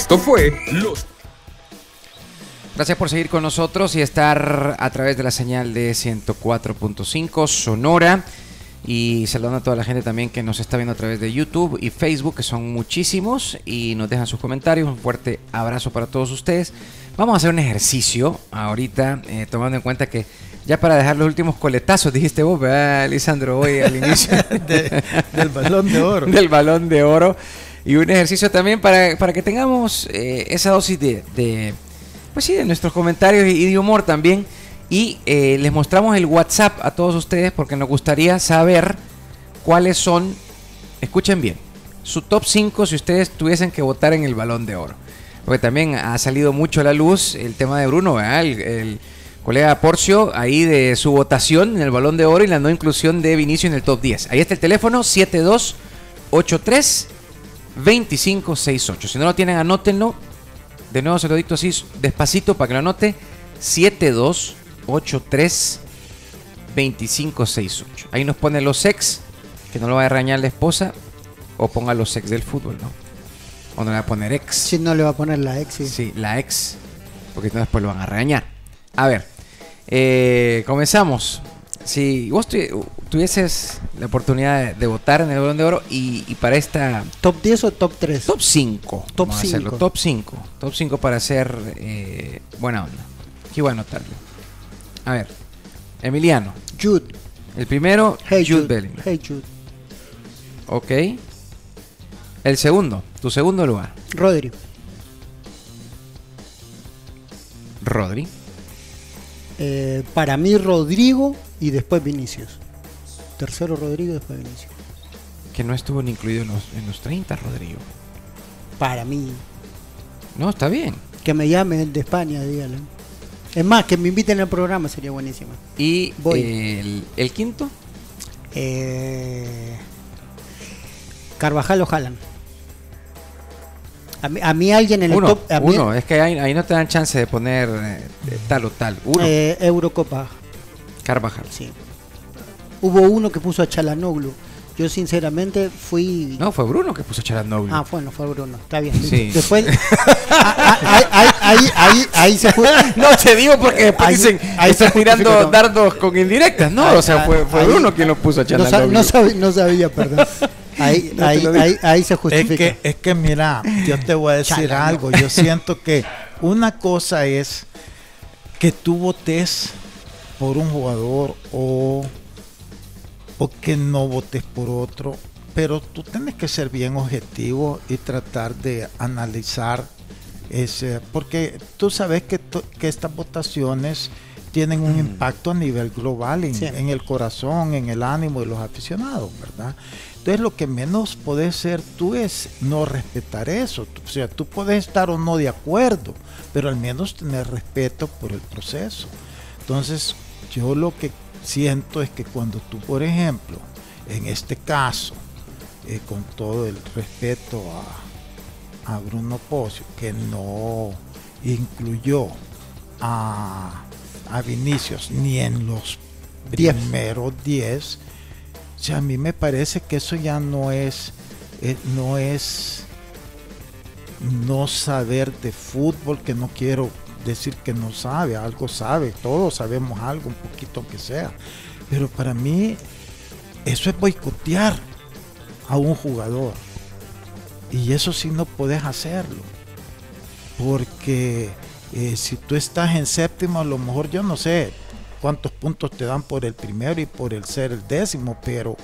Esto fue Los Gracias por seguir con nosotros y estar a través de la señal de 104.5 Sonora. Y saludando a toda la gente también que nos está viendo a través de YouTube y Facebook, que son muchísimos, y nos dejan sus comentarios. Un fuerte abrazo para todos ustedes. Vamos a hacer un ejercicio ahorita, eh, tomando en cuenta que ya para dejar los últimos coletazos, dijiste vos, ¿verdad, Lisandro, hoy al inicio del balón de oro. del balón de oro. Y un ejercicio también para, para que tengamos eh, esa dosis de, pues sí, de nuestros comentarios y, y de humor también. Y eh, les mostramos el WhatsApp a todos ustedes porque nos gustaría saber cuáles son, escuchen bien, su top 5 si ustedes tuviesen que votar en el balón de oro. Porque también ha salido mucho a la luz el tema de Bruno, ¿verdad? El, el colega Porcio, ahí de su votación en el balón de oro y la no inclusión de Vinicio en el top 10. Ahí está el teléfono 7283 2568. Si no lo tienen, anótenlo. De nuevo se lo dicto así despacito para que lo anote. 7283 2568. Ahí nos pone los ex, que no lo vaya a regañar la esposa, o ponga los ex del fútbol, ¿no? O no le va a poner ex. Si no le va a poner la ex. Sí, Sí, la ex, porque después lo van a regañar. A ver, eh, comenzamos. Si vos tu- tuvieses la oportunidad de, de votar en el Balón de Oro y, y para esta ¿Top 10 o top 3? top 5, Top vamos a hacerlo, cinco. top 5, top 5 para hacer eh, buena onda. Aquí voy a anotarlo. A ver, Emiliano, Jude. el primero, Hey Jude, Jude. Bellingham. Hey Jude. Ok. El segundo, tu segundo lugar, Rodri. Rodri. Eh, para mí Rodrigo y después Vinicius. Tercero Rodrigo y después Vinicius. Que no estuvo ni incluido en los, en los 30, Rodrigo. Para mí. No, está bien. Que me llamen de España, dígale. Es más, que me inviten al programa sería buenísimo. Y Voy. el, el quinto, Eh, Carvajal o Haaland. A mí, a mí alguien en el uno, top. A mí- uno. Es que ahí, ahí no te dan chance de poner eh, tal o tal. Uno, eh, Eurocopa, Carvajal. sí. Hubo uno que puso a Chalanoglu. Yo sinceramente fui. No, fue Bruno que puso Charanoglu. Ah, bueno, fue Bruno. Está bien. Sí. Después. Ah, ah, ahí, ahí, ahí, ahí, ahí se fue. No te digo porque después Ahí- dicen, ahí estás tirando no. dardos con indirectas. No, Ahí- o sea, fue, fue ahí- Bruno quien lo puso a Charanoglu. no sabía, no sabía, perdón. Ahí, No ahí, ahí, ahí se Es justifica. que, es que mira, yo te voy a decir Chala, no. algo. Yo siento que una cosa es que tú votes por un jugador o, o que no votes por otro, pero tú tienes que ser bien objetivo y tratar de analizar ese, porque tú sabes que, estas votaciones tienen un impacto a nivel global en, Sí. en el corazón, en el ánimo de los aficionados, ¿verdad? Entonces lo que menos puedes ser tú es no respetar eso. O sea, tú puedes estar o no de acuerdo, pero al menos tener respeto por el proceso. Entonces, yo lo que siento es que cuando tú, por ejemplo, en este caso, eh, con todo el respeto a, a Bruno Pocio, que no incluyó a, a Vinicius ni en los Diez. primeros 10, o sea, a mí me parece que eso ya no es, eh, no es no saber de fútbol, que no quiero decir que no sabe, algo sabe, todos sabemos algo, un poquito que sea. Pero para mí eso es boicotear a un jugador. Y eso sí no puedes hacerlo. Porque eh, si tú estás en séptimo, a lo mejor yo no sé cuántos puntos te dan por el primero y por el ser el décimo, pero,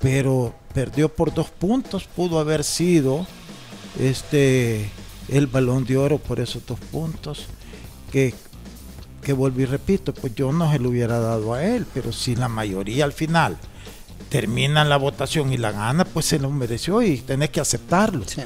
pero perdió por dos puntos, pudo haber sido este el balón de oro por esos dos puntos. Que, que vuelvo y repito, pues yo no se lo hubiera dado a él, pero si la mayoría al final termina la votación y la gana, pues se lo mereció y tenés que aceptarlo. Sí.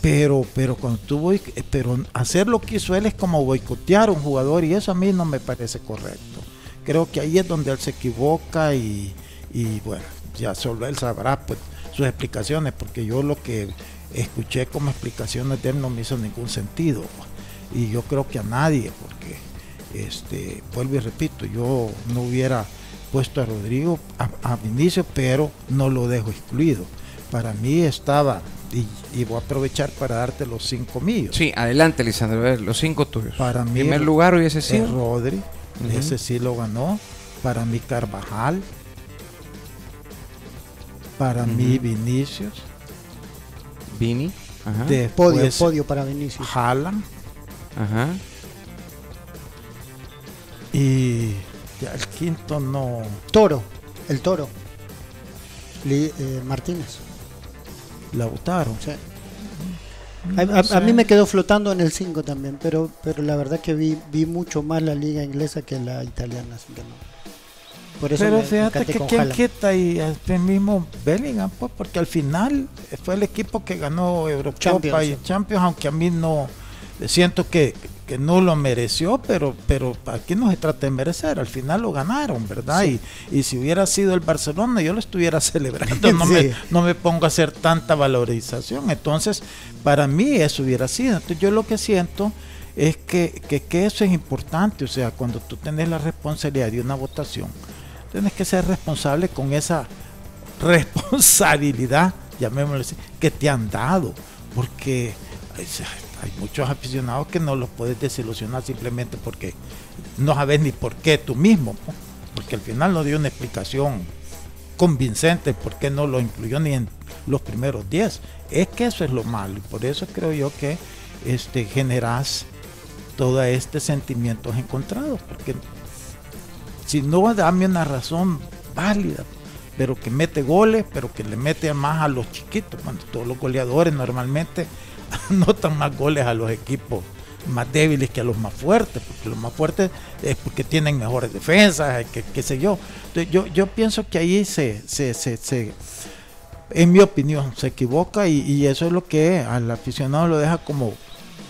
Pero, pero cuando tú eh, pero hacer lo que hizo él es como boicotear a un jugador y eso a mí no me parece correcto. Creo que ahí es donde él se equivoca y, y bueno, ya solo él sabrá pues sus explicaciones, porque yo lo que escuché como explicaciones de él no me hizo ningún sentido. Y yo creo que a nadie, porque este, vuelvo y repito, yo no hubiera puesto a Rodrigo a, a Vinicio, pero no lo dejo excluido. Para mí estaba y, y voy a aprovechar para darte los cinco míos. Sí, adelante, Lisandro, a ver, los cinco tuyos. Para mí, primer lugar hubiese es sido. Rodri, ese sí lo ganó. Para mí Carvajal. Para mí. Vinicius. Vini. Ajá. Después Podio, podio para Vinicius. Haaland. Ajá. Y ya el quinto no. Toro, el toro. Li- eh, Martínez. Lautaro. sí. No A, a- mí me quedó flotando en el 5 también, pero, pero la verdad que vi, vi mucho más la liga inglesa que la italiana, así que no. Por eso Pero me- fíjate que Haaland. quita y este mismo Bellingham, pues, porque al final fue el equipo que ganó Eurocopa Champions, y. Champions, aunque a mí no siento que, que no lo mereció, pero pero aquí no se trata de merecer, al final lo ganaron, ¿verdad? Y, y si hubiera sido el Barcelona, yo lo estuviera celebrando, no, Sí. me, no me pongo a hacer tanta valorización. Entonces, para mí eso hubiera sido. Entonces, yo lo que siento es que, que, que eso es importante, o sea, cuando tú tenés la responsabilidad de una votación, tienes que ser responsable con esa responsabilidad, llamémoslo así, que te han dado, porque hay, muchos aficionados que no los puedes desilusionar simplemente porque no sabes ni por qué tú mismo, porque al final no dio una explicación convincente por qué no lo incluyó ni en los primeros 10. Es que eso es lo malo y por eso creo yo que este, generas todo este sentimientos encontrados, porque si no dame una razón válida, pero que mete goles, pero que le mete más a los chiquitos, cuando todos los goleadores normalmente anotan más goles a los equipos más débiles que a los más fuertes, porque los más fuertes es porque tienen mejores defensas, que, qué sé yo. Entonces, yo. Yo pienso que ahí se, se, se, se- en mi opinión, se equivoca y, y eso es lo que al aficionado lo deja como,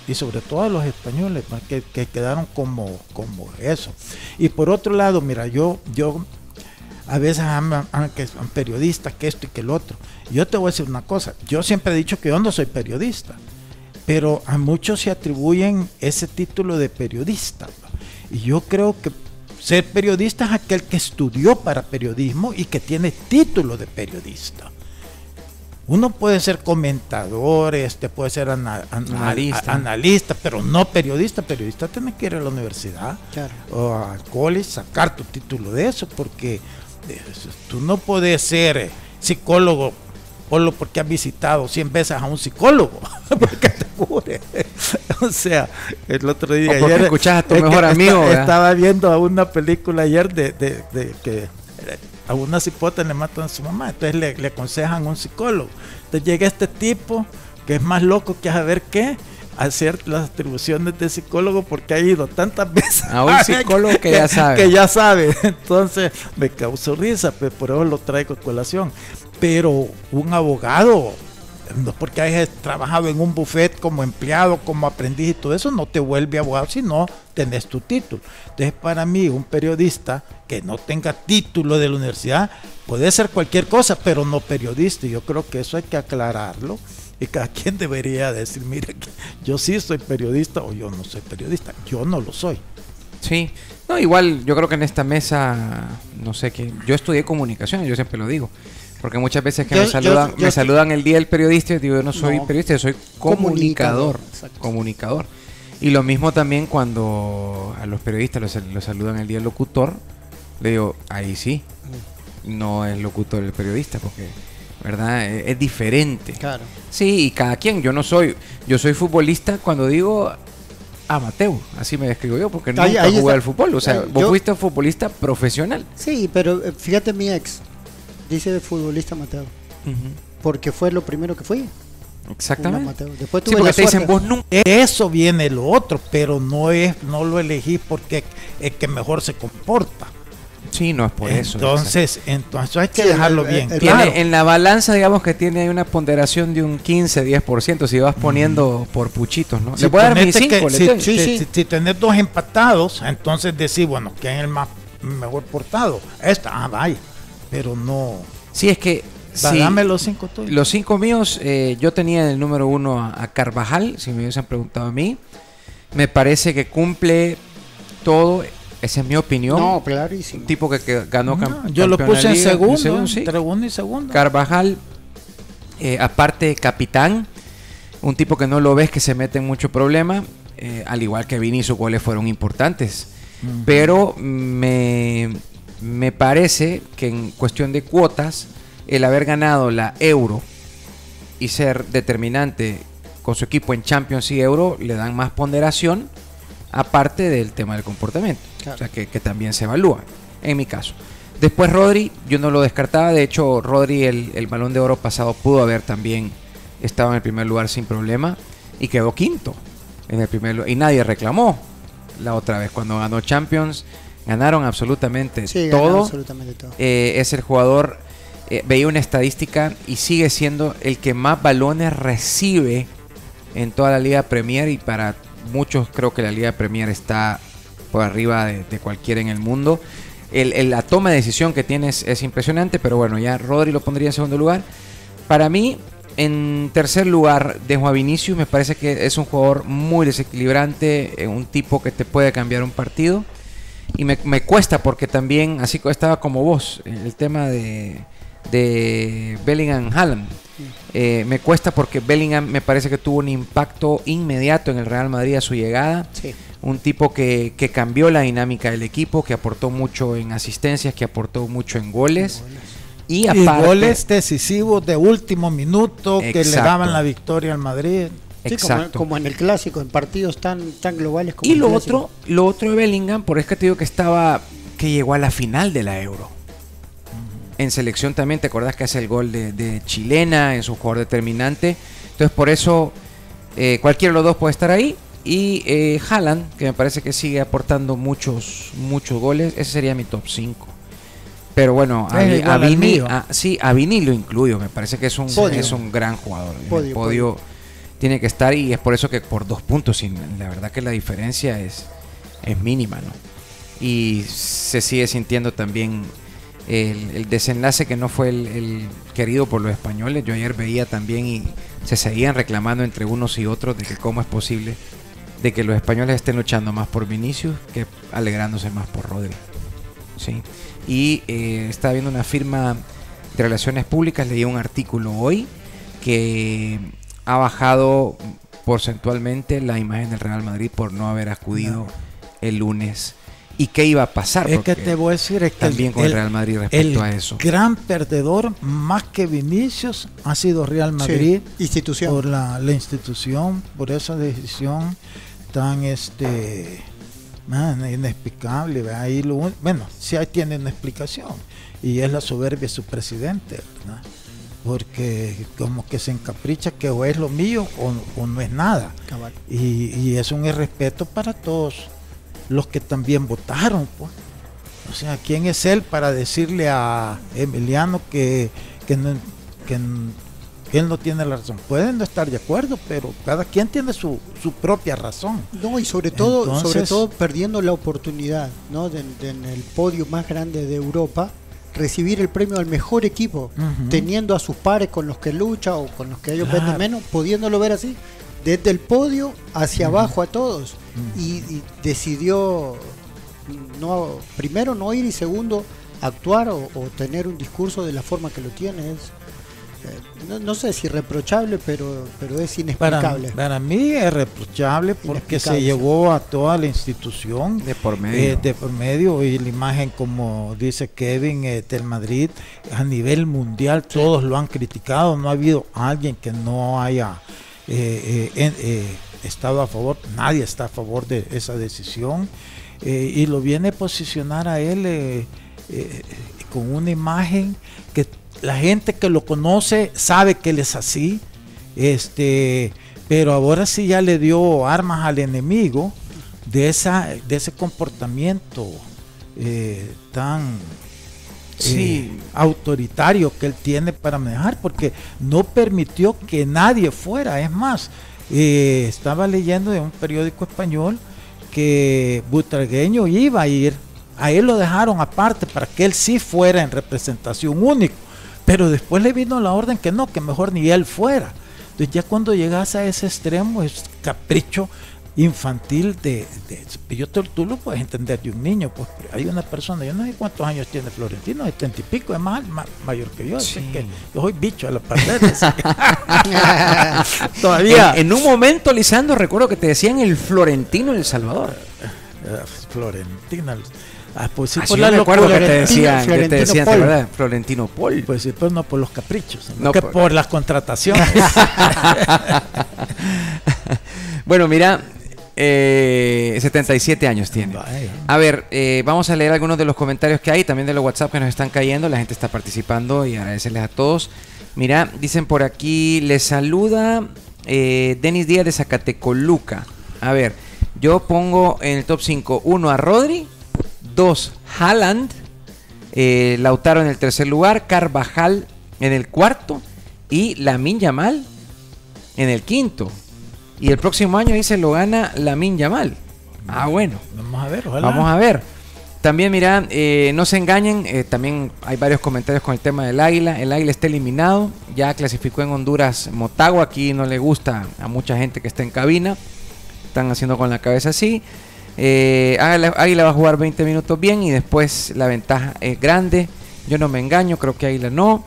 y sobre todo a los españoles, que, que quedaron como, como eso. Y por otro lado, mira, yo, yo a veces aman, aman que son periodistas, que esto y que el otro. Yo te voy a decir una cosa, yo siempre he dicho que yo no soy periodista, pero a muchos se atribuyen ese título de periodista. Y yo creo que ser periodista es aquel que estudió para periodismo y que tiene título de periodista. Uno puede ser comentador, este puede ser ana- ana- Analista. a- analista, pero no periodista. Periodista tiene que ir a la universidad Claro. o al college, sacar tu título de eso, porque tú no puedes ser eh, psicólogo solo porque has visitado 100 veces a un psicólogo, porque te cure. o sea, el otro día O porque ayer, escuchas a tu es mejor amigo, estaba viendo una película ayer de, de- de que eh, a una cipota le matan a su mamá, entonces le, le aconsejan un psicólogo. Entonces llega este tipo que es más loco que a saber qué, a hacer las atribuciones de psicólogo porque ha ido tantas veces A un psicólogo que ya sabe. que ya sabe. Entonces me causó risa, pero por eso lo traigo a colación. Pero un abogado, no porque hayas trabajado en un buffet como empleado, como aprendiz y todo eso, no te vuelve abogado si no tenés tu título. Entonces, para mí, un periodista que no tenga título de la universidad puede ser cualquier cosa, pero no periodista. Y yo creo que eso hay que aclararlo. Y cada quien debería decir, que yo sí soy periodista o yo no soy periodista. Yo no lo soy. Sí. No, igual yo creo que en esta mesa, no sé qué, yo estudié comunicación, yo siempre lo digo. Porque muchas veces que Yo- me saludan, yo- me saludan el día del periodista, yo digo, yo no soy No. periodista, yo soy comunicador. Comunicador. Comunicador. Y lo mismo también cuando a los periodistas los, los saludan el día del locutor, le digo, ahí sí, no es locutor el periodista, porque, ¿verdad? Es, es diferente. Claro. Sí, y cada quien, yo no soy, yo soy futbolista cuando digo amateur, así me describo yo, porque Ahí- nunca ahí jugué está. al fútbol, o sea, Ahí, vos yo- fuiste futbolista profesional. Sí, pero eh, fíjate mi ex, dice futbolista amateur, porque fue lo primero que fui. Exactamente. amateur. Después Sí, tuve porque la te dicen, suerte- vos nunca... Eso viene lo otro, pero no es, no lo elegí porque es que mejor se comporta. Sí, no es por eso. entonces, entonces hay que Sí, dejarlo el- bien el- Tiene- claro. en la balanza, digamos que tiene ahí una ponderación de un 15-10% si vas poniendo por puchitos, ¿no? Si le voy a dar mi ponete 5, que- si, Sí, si- sí. si- si tenés dos empatados, entonces decís, bueno, ¿quién es el más mejor portado? Esta, ah, vaya. Pero no. Sí, es que... Va, sí, Dame los cinco tuyos. Los cinco míos, eh, yo tenía el número uno a, a Carvajal, si me hubiesen preguntado a mí. Me parece que cumple todo, esa es mi opinión. No, clarísimo. tipo que, que ganó No, yo lo puse en liga, segundo, sí. uno y segundo. Carvajal Eh, aparte, capitán, un tipo que no lo ves que se mete en mucho problema, eh, al igual que Vini, sus goles fueron importantes. Pero me, me parece que en cuestión de cuotas, el haber ganado la Euro y ser determinante con su equipo en Champions y Euro le dan más ponderación, aparte del tema del comportamiento. Claro. O sea, que, que también se evalúa, en mi caso. Después Rodri, yo no lo descartaba, de hecho Rodri el, el balón de oro pasado pudo haber también estado en el primer lugar sin problema y quedó quinto en el primer lugar y nadie reclamó la otra vez cuando ganó Champions ganaron Sí, absolutamente todo. eh, es el jugador, eh, veía una estadística y sigue siendo el que más balones recibe en toda la Liga Premier y para muchos creo que la Liga Premier está por arriba de, de cualquiera en el mundo. El- el- la toma de decisión que tiene es, es impresionante, pero bueno, ya Rodri lo pondría en segundo lugar. Para mí, en tercer lugar, dejo a Vinicius. Me parece que es un jugador muy desequilibrante, eh, un tipo que te puede cambiar un partido. Y me, me cuesta porque también, así estaba como vos, el tema de, de Bellingham Haaland. Eh, me cuesta porque Bellingham me parece que tuvo un impacto inmediato en el Real Madrid a su llegada. Sí. Un tipo que, que cambió la dinámica del equipo, que aportó mucho en asistencias, que aportó mucho en goles. Y Y aparte, goles decisivos de último minuto que le daban la victoria al Madrid. Sí, como, exacto. como en el clásico, en partidos tan, tan globales como Y el lo clásico. otro, lo otro de Bellingham, por es que te digo que estaba, que llegó a la final de la Euro. En selección también, ¿te acordás que hace el gol de, de chilena? Es un jugador determinante. Entonces, por eso, eh, cualquiera de los dos puede estar ahí. Y eh, Haaland, que me parece que sigue aportando muchos, muchos goles. Ese sería mi top 5. Pero bueno, a, a Vini, a- sí, a Vini lo incluyo. Me parece que es un, Podio. es un gran jugador. El Podio, podio tiene que estar y es por eso que por dos puntos, y la verdad que la diferencia es, es mínima, ¿no? Y se sigue sintiendo también el, el desenlace que no fue el, el querido por los españoles. Yo ayer veía también y se seguían reclamando entre unos y otros de que cómo es posible de que los españoles estén luchando más por Vinicius que alegrándose más por Rodri. ¿sí? Y eh, estaba viendo una firma de relaciones públicas, leí un artículo hoy que ha bajado porcentualmente la imagen del Real Madrid por no haber acudido el lunes. ¿Y qué iba a pasar? Es que te voy a decir es que también con el Real Madrid el respecto a eso. gran perdedor más que Vinicius ha sido Real Madrid Sí, institución. por la, la institución, por esa decisión tan este man, inexplicable. ¿verdad? Ahí lo un- bueno, sí ahí tiene una explicación y es la soberbia de su presidente, ¿verdad? porque como que se encapricha que o es lo mío o, o no es nada. Y, y es un irrespeto para todos los que también votaron. Pues. O sea, ¿quién es él para decirle a Emiliano que, que, no- que él no tiene la razón? Pueden no estar de acuerdo, pero cada quien tiene su, su propia razón. No, y sobre todo, sobre todo perdiendo la oportunidad, ¿no? De, de en el podio más grande de Europa, recibir el premio al mejor equipo, teniendo a sus pares con los que lucha o con los que ellos Claro. venden menos, pudiéndolo ver así, desde el podio hacia abajo a todos. y, y decidió no primero no ir y segundo actuar o, o tener un discurso de la forma que lo tiene. Es, no, no sé si reprochable, pero, pero es inexplicable. para mí es reprochable porque se llevó a toda la institución De por medio. eh, de por medio y la imagen como dice Kevin eh, del Madrid a nivel mundial todos lo han criticado no ha habido alguien que no haya eh, eh, eh, estado a favor nadie está a favor de esa decisión eh, y lo viene a posicionar a él eh, eh, con una imagen que la gente que lo conoce sabe que él es así este pero ahora sí ya le dio armas al enemigo de esa de ese comportamiento eh, tan Sí. eh, autoritario que él tiene para manejar porque no permitió que nadie fuera es más eh, estaba leyendo de un periódico español que Butragueño iba a ir a él lo dejaron aparte para que él sí fuera en representación único pero después le vino la orden que no que mejor ni él fuera. Entonces ya cuando llegas a ese extremo es capricho infantil de, de yo te, tú lo puedes entender de un niño pues hay una persona yo no sé cuántos años tiene Florentino setenta y pico es más, mayor que yo así que yo soy bicho a la paredes todavía. En, un momento Lisandro recuerdo que te decían el Florentino El Salvador. Uh, Florentino Ah, pues sí, ah, por la locura que te decían, que te decían, ¿verdad? Florentino Paul. Pues sí, pues no por los caprichos, no, que por... las contrataciones. bueno, mira, eh, 77 años tiene. A ver, eh, vamos a leer algunos de los comentarios que hay, también de los WhatsApp que nos están cayendo. La gente está participando y agradecerles a todos. Mira, dicen por aquí, les saluda eh, Denis Díaz de Zacatecoluca. A ver, yo pongo en el top 5 uno a Rodri, 2 Haaland, eh, Lautaro en el tercer lugar, Carvajal en el cuarto y Lamin Yamal en el quinto. Y el próximo año dice lo gana Lamin Yamal. Ah, bueno. Vamos a ver, Vamos a ver. También, mira, eh, no se engañen, eh, también hay varios comentarios con el tema del águila. El águila está eliminado, ya clasificó en Honduras Motagua, aquí no le gusta a mucha gente que está en cabina. Están haciendo con la cabeza así. Eh, Águila, va a jugar 20 minutos bien y después la ventaja es grande. Yo no me engaño, creo que Águila no.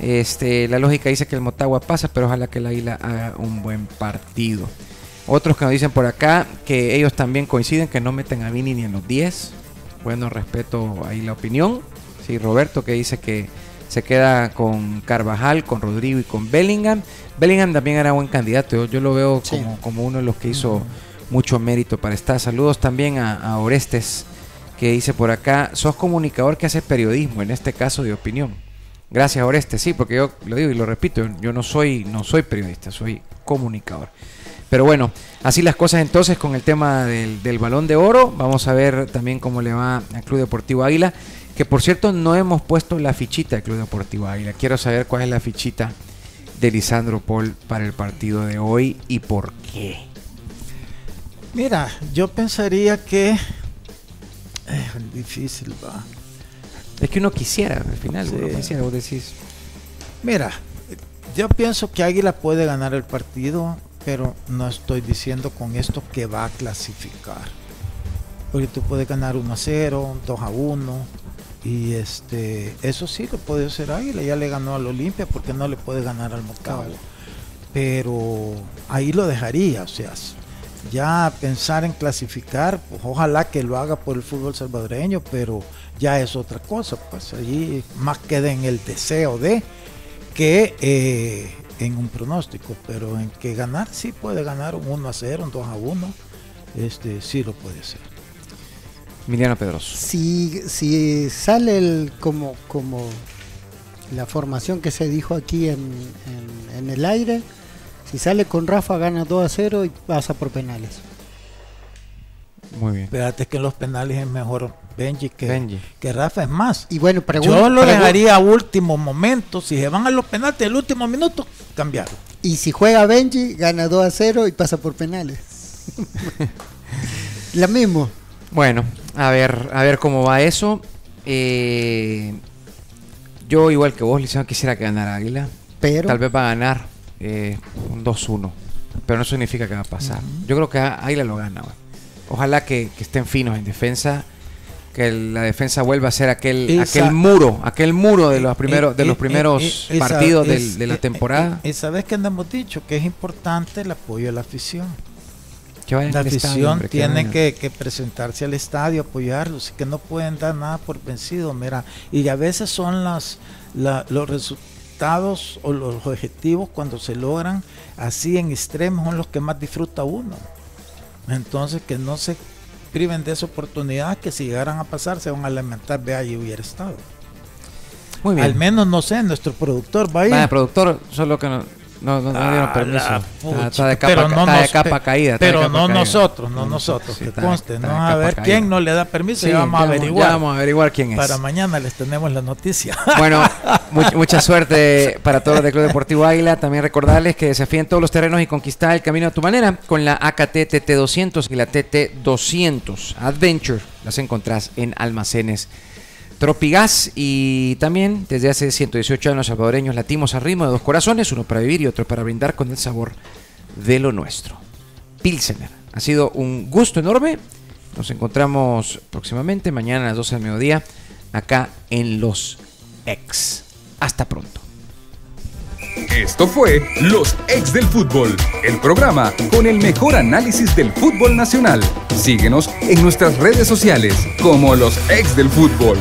Este, la lógica dice que el Motagua pasa, pero ojalá que el Águila haga un buen partido. Otros que nos dicen por acá que ellos también coinciden que no meten a Vini ni en los 10. Bueno, respeto ahí la opinión. Sí, Roberto que dice que se queda con Carvajal, con Rodrigo y con Bellingham. Bellingham también era buen candidato. Yo, lo veo como, como, uno de los que hizo mucho mérito para estar. Saludos también a, Orestes, que dice por acá, sos comunicador que hace periodismo, en este caso de opinión. Gracias Orestes, sí, porque yo lo digo y lo repito, yo no soy, no soy periodista, soy comunicador. Pero bueno, así las cosas entonces con el tema del, del balón de oro. Vamos a ver también cómo le va al Club Deportivo Águila. Que por cierto no hemos puesto la fichita del Club Deportivo Águila. Quiero saber cuál es la fichita de Lisandro Paul para el partido de hoy y por qué. Mira, yo pensaría que es difícil, va. Es que uno quisiera, al final, uno quisiera, vos decís. Mira, yo pienso que Águila puede ganar el partido, pero no estoy diciendo con esto que va a clasificar. Porque tú puedes ganar 1 a 0, 2 a 1, y este, eso sí lo puede hacer Águila, ya le ganó al Olimpia, porque no le puede ganar al Mocabo. Pero ahí lo dejaría, o sea, ya pensar en clasificar, pues ojalá que lo haga por el fútbol salvadoreño, pero ya es otra cosa, pues allí más queda en el deseo de que eh, en un pronóstico, pero en que ganar sí puede ganar un 1 a 0, un 2 a 1, este sí lo puede hacer. Emiliano Pedroso. Si, si sale el, como, como la formación que se dijo aquí en, en el aire, si sale con Rafa, gana 2 a 0 y pasa por penales. Muy bien. Espérate que en los penales es mejor Benji que, que Rafa, es más. Y bueno, Yo lo dejaría a último momento. Si se van a los penales, el último minuto, cambiarlo. Y si juega Benji, gana 2 a 0 y pasa por penales. Lo mismo. Bueno, a ver, a ver cómo va eso. Eh, yo, igual que vos, Liceo, quisiera que ganara Águila. Pero. Tal vez va a ganar eh, un 2-1. Pero no significa que va a pasar. Yo creo que Águila lo gana. Ojalá que, estén finos en defensa. Que la defensa vuelva a ser aquel, aquel muro, aquel muro de los primeros, de los primeros partidos de la temporada. Y sabes que hemos dicho que es importante el apoyo de la afición. la afición tiene que, presentarse al estadio, apoyarlos, que no pueden dar nada por vencido, mira. Y a veces son las, los resultados o los objetivos cuando se logran así en extremos son los que más disfruta uno. Entonces que no se priven de esa oportunidad que si llegaran a pasar se van a lamentar de ahí hubiera estado. Muy bien. Al menos no sé, nuestro productor va a ir. productor, solo que no, no, no, no dieron permiso. Está, de capa, pero no de capa caída. Pero no nosotros, no nosotros, que conste. No a ver quién no le da permiso y vamos a averiguar. vamos a averiguar quién es. Para mañana les tenemos la noticia. Bueno, mucha suerte para todos los del Club Deportivo Águila. También recordarles que desafíen todos los terrenos y conquistar el camino a tu manera con la AKT TT200 y la TT200 Adventure. Las encontrás en almacenes Tropigas y también desde hace 118 años salvadoreños latimos al ritmo de dos corazones, uno para vivir y otro para brindar con el sabor de lo nuestro. Pilsener, Ha sido un gusto enorme. Nos encontramos próximamente, mañana a las 12 del mediodía, acá en Los Ex. Hasta pronto. Esto fue Los Ex del Fútbol, el programa con el mejor análisis del fútbol nacional. Síguenos en nuestras redes sociales como Los Ex del Fútbol.